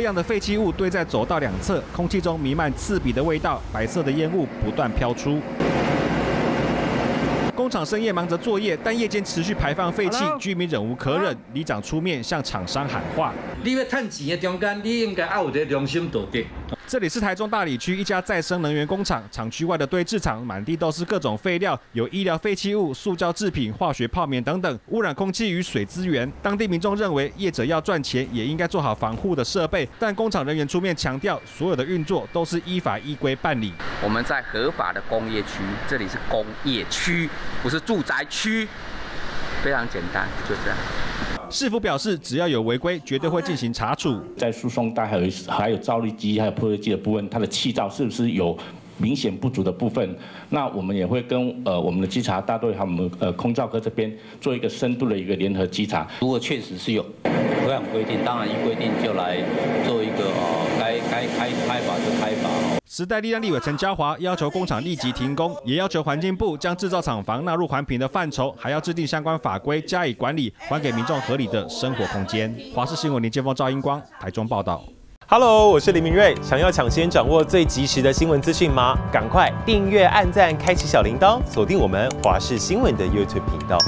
量的废弃物堆在走道两侧，空气中弥漫刺鼻的味道，白色的烟雾不断飘出。工厂深夜忙着作业，但夜间持续排放废气，居民忍无可忍，里长出面向厂商喊话：你要趁钱的中间，你应该要有个良心道德。这里是台中大理区一家再生能源工厂，厂区外的堆置场满地都是各种废料，有医疗废弃物、塑胶制品、化学泡棉等等，污染空气与水资源。当地民众认为，业者要赚钱，也应该做好防护的设备，但工厂人员出面强调，所有的运作都是依法依规办理。我们在合法的工业区，这里是工业区，不是住宅区，非常简单，就这样。市府表示，只要有违规，绝对会进行查处。在输送带还有还有造粒机还有破碎机的部分，它的气罩是不是有明显不足的部分？那我们也会跟呃我们的稽查大队还有我们呃空造科这边做一个深度的一个联合稽查。如果确实是有违反规定，当然依规定就来做一个呃该开开罚就开罚。时代力量立委陈嘉华要求工厂立即停工，也要求环境部将制造厂房纳入环评的范畴，还要制定相关法规加以管理，还给民众合理的生活空间。华视新闻林建峰、赵英光台中报道。Hello，我是林明瑞，想要抢先掌握最及时的新闻资讯吗？赶快订阅、按赞、开启小铃铛，锁定我们华视新闻的 YouTube 频道。